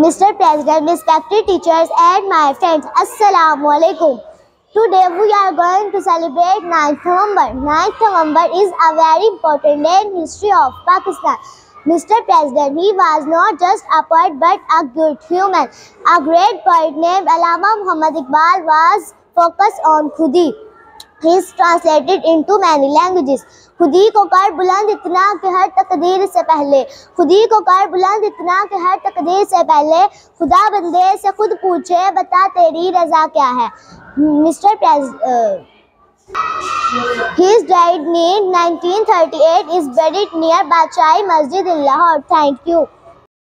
Mr. President, respected teachers and my friends, Assalamu alaikum. Today we are going to celebrate 9th November. 9th November is a very important day in history of Pakistan. Mr. President, he was not just a poet but a good human. A great poet named Alama Muhammad Iqbal was focused on Khudi. His translated into many languages खुदी को कर बुलंद इतना कि हर तकदीर से पहले खुदी को कर बुलंद इतना कि हर तकदीर से पहले खुदा बंदे से खुद पूछे, बता तेरी रजा क्या है मिस्टर प्रेज His died near 1938. Is buried near Bachai Masjid in Lahore. Thank you.